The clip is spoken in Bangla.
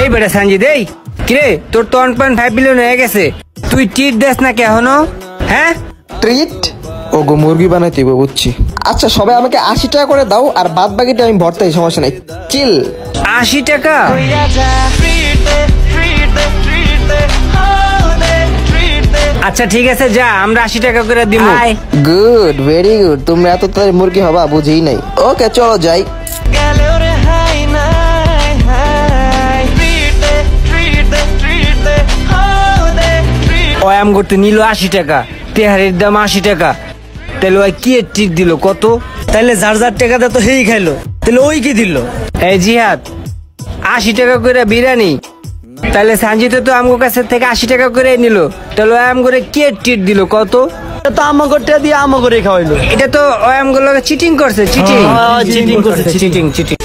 এই বেটা সঞ্জিত এই। কিরে তোর তো ওয়ান পয়েন্ট ফাইভ বিলিয়ন হয়ে গেছে। তুই টিট দেস না এখনও? হ্যাঁ? ট্রিট ও গো মুরগি বানাইতে হইবো, বুঝছি। আচ্ছা সবাই আমাকে আশি টাকা করে দাও আর বাদ বাকিটা আমি ভর্তাই সমস্যা নাই। চিল আশি টাকা? আচ্ছা ঠিক আছে যা আমরা আশি টাকা করে দিব গুড ভেরি গুড তোমরা এত তাড়াতাড়ি মুরগি হবা বুঝেই নাই। ওকে চলো যাই। ও আম করতে নিল আশি টাকা তেহারির দাম আশি টাকা। তাহলে ওই কি টিট দিল? কত? তাইলে যার যার টাকাটা তো হেই খাইলো। তাহলে ওই কি দিল? এই জিহাদ আশি টাকা করে বিরিয়ানি। তাহলে সানজিতে তো আমগো কাছে থেকে আশি টাকা করে নিল। তাহলে ওই আম করে কে টিট দিল? কত? এটা তো আমাকে টাকা দিয়ে আমাকে রে খাওয়াইলো। এটা তো ওই আমগুলো চিটিং করছে চিটিং চিটিং করছে, চিটিং চিটিং